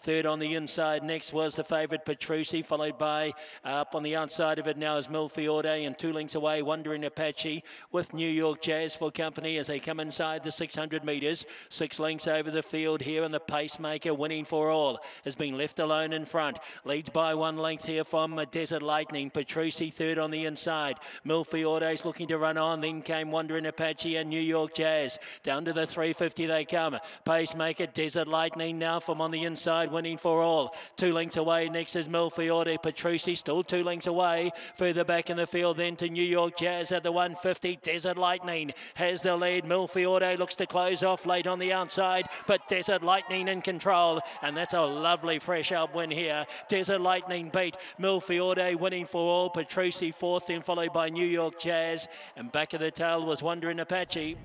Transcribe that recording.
Third on the inside next was the favourite Petrucci, followed by uh, up on the outside of it now is Milfiore and two lengths away Wandering Apache with New York Jazz for company as they come inside the 600 metres. Six lengths over the field here and the pacemaker winning for all has been left alone in front. Leads by one length here from Desert Lightning. Petrucci third on the inside. Milfiore's looking to run on. Then came Wandering Apache and New York Jazz. Down to the 350 they come. Pacemaker, Desert Lightning now from on the inside winning for all. Two lengths away. Next is Milfiore. Petrucci still two lengths away. Further back in the field then to New York Jazz at the 150. Desert Lightning has the lead. Milfiore looks to close off late on the outside, but Desert Lightning in control. And that's a lovely fresh up win here. Desert Lightning beat Milfiore winning for all. Petrucci fourth, then followed by New York Jazz. And back of the tail was Wandering Apache.